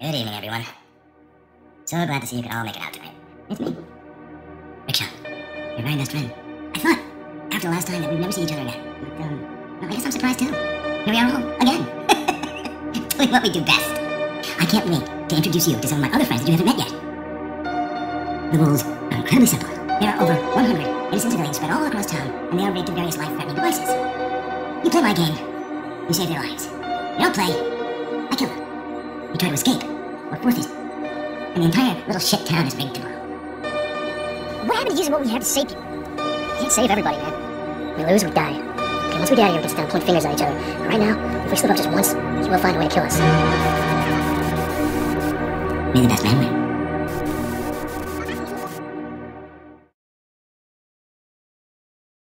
Good evening, everyone. So glad to see you could all make it out tonight. It's me, Rickshaw, your very best friend. I thought, after the last time, that we'd never see each other again. But, um, well, I guess I'm surprised too. Here we are all, again. Doing what we do best. I can't wait to introduce you to some of my other friends that you haven't met yet. The rules are incredibly simple. There are over 100 innocent civilians spread all across town, and they are rigged to various life-threatening devices. You play my game, you save their lives. You don't play, try to escape, or force it, and the entire little shit town is rigged tomorrow. What happened to using what we have to save people? We can't save everybody, man. We lose, we die. Okay, once we get out of here, we can sit down and point fingers at each other. But right now, if we slip up just once, he will find a way to kill us. May the best man win.